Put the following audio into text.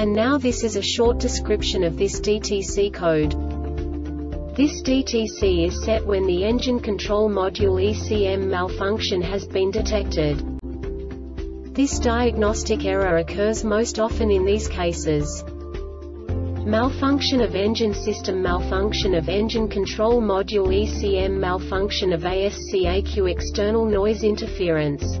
And now this is a short description of this DTC code. This DTC is set when the engine control module ECM malfunction has been detected. This diagnostic error occurs most often in these cases. Malfunction of engine system Malfunction of engine control module ECM Malfunction of ASC-ECU external noise interference